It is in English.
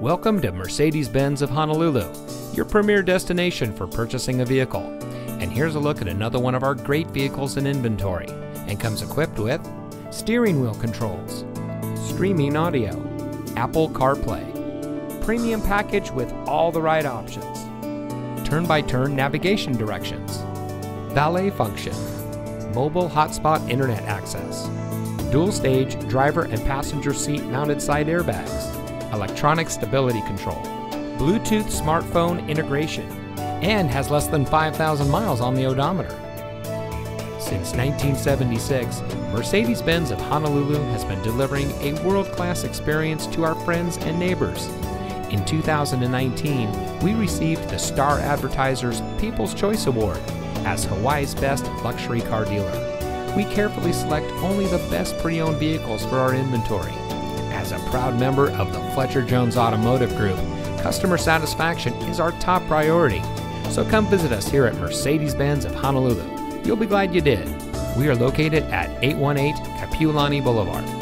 Welcome to Mercedes Benz of Honolulu, your premier destination for purchasing a vehicle. And here's a look at another one of our great vehicles in inventory and comes equipped with steering wheel controls, streaming audio, Apple CarPlay, premium package with all the right options, turn by turn navigation directions, valet function, mobile hotspot internet access, dual stage driver and passenger seat mounted side airbags electronic stability control, Bluetooth smartphone integration, and has less than 5,000 miles on the odometer. Since 1976, Mercedes Benz of Honolulu has been delivering a world class experience to our friends and neighbors. In 2019, we received the Star Advertiser's People's Choice Award as Hawaii's best luxury car dealer. We carefully select only the best pre owned vehicles for our inventory as a proud member of the Fletcher Jones Automotive Group, customer satisfaction is our top priority. So come visit us here at Mercedes Benz of Honolulu. You'll be glad you did. We are located at 818 Kapiolani Boulevard.